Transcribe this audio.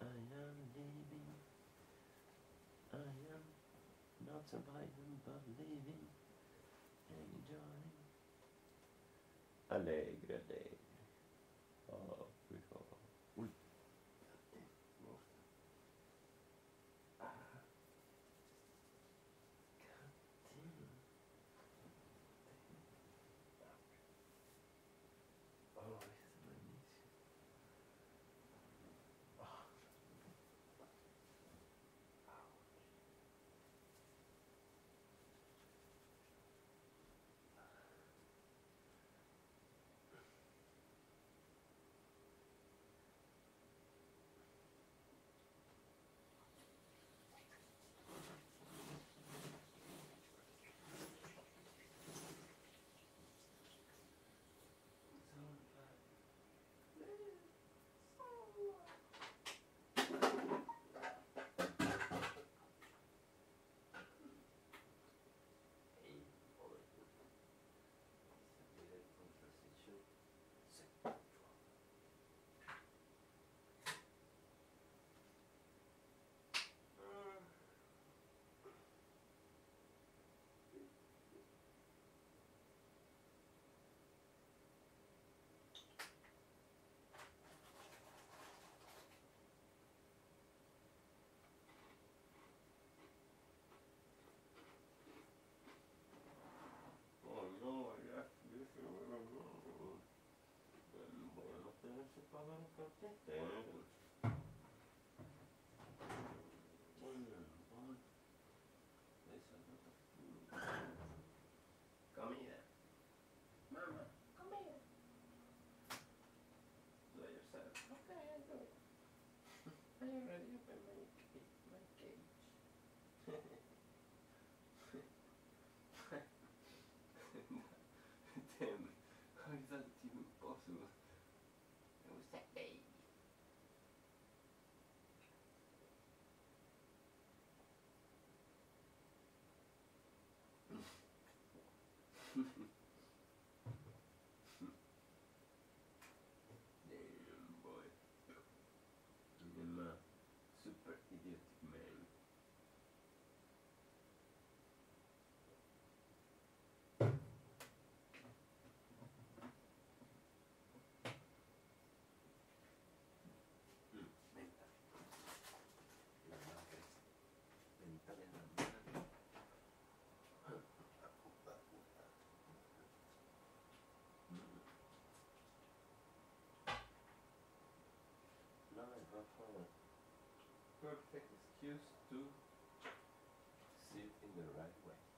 I am leaving. I am not surviving but living. Enjoying. Allegro, allegro. Ben sıklamanın kalpte. Evet. Perfect excuse to sit in the right way.